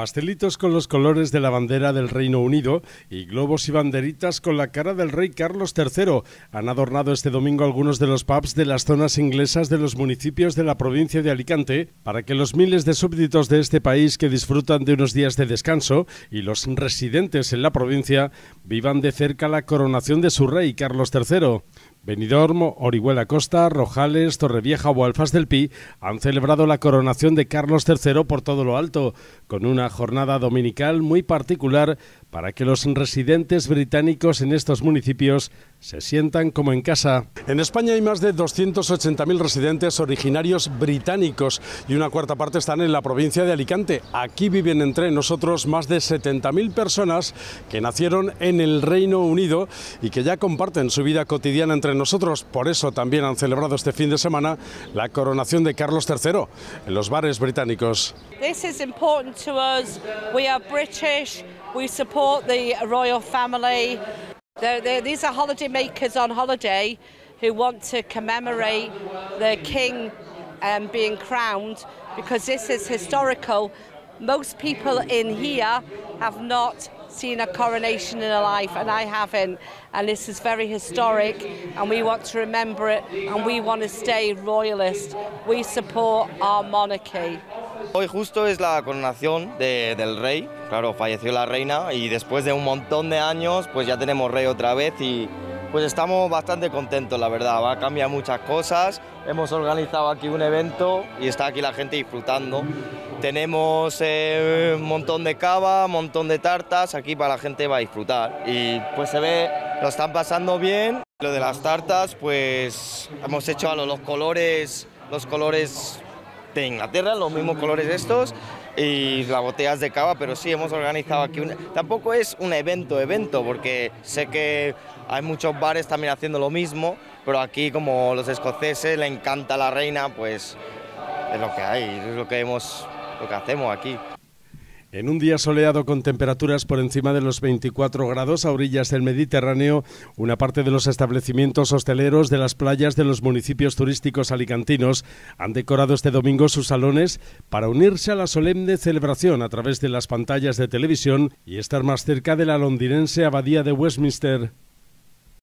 Pastelitos con los colores de la bandera del Reino Unido y globos y banderitas con la cara del rey Carlos III han adornado este domingo algunos de los pubs de las zonas inglesas de los municipios de la provincia de Alicante para que los miles de súbditos de este país que disfrutan de unos días de descanso y los residentes en la provincia vivan de cerca la coronación de su rey Carlos III. Benidorm, Orihuela Costa, Rojales, Torrevieja o Alfaz del Pi han celebrado la coronación de Carlos III por todo lo alto, con una jornada dominical muy particular para que los residentes británicos en estos municipios se sientan como en casa. En España hay más de 280.000 residentes originarios británicos y una cuarta parte están en la provincia de Alicante. Aquí viven entre nosotros más de 70.000 personas que nacieron en el Reino Unido y que ya comparten su vida cotidiana entre nosotros. Por eso también han celebrado este fin de semana la coronación de Carlos III en los bares británicos. This is important to us. We are British. We support the royal family. They're, they're, these are holiday makers on holiday who want to commemorate the king um, being crowned because this is historical. Most people in here have not seen a coronation in a life, and I haven't. And this is very historic, and we want to remember it, and we want to stay royalist. We support our monarchy. Hoy justo es la coronación de, del rey, claro, falleció la reina y después de un montón de años pues ya tenemos rey otra vez y pues estamos bastante contentos la verdad, va a cambiar muchas cosas, hemos organizado aquí un evento y está aquí la gente disfrutando. Tenemos eh, un montón de cava, un montón de tartas, aquí para la gente va a disfrutar y pues se ve, lo están pasando bien. Lo de las tartas pues hemos hecho a los colores, los colores de Inglaterra, los mismos colores estos y las botellas de cava, pero sí hemos organizado aquí un... Tampoco es un evento, evento, porque sé que hay muchos bares también haciendo lo mismo, pero aquí como los escoceses le encanta la reina, pues es lo que hay, es lo que hemos, lo que hacemos aquí. En un día soleado con temperaturas por encima de los 24 grados a orillas del Mediterráneo, una parte de los establecimientos hosteleros de las playas de los municipios turísticos alicantinos han decorado este domingo sus salones para unirse a la solemne celebración a través de las pantallas de televisión y estar más cerca de la londinense abadía de Westminster.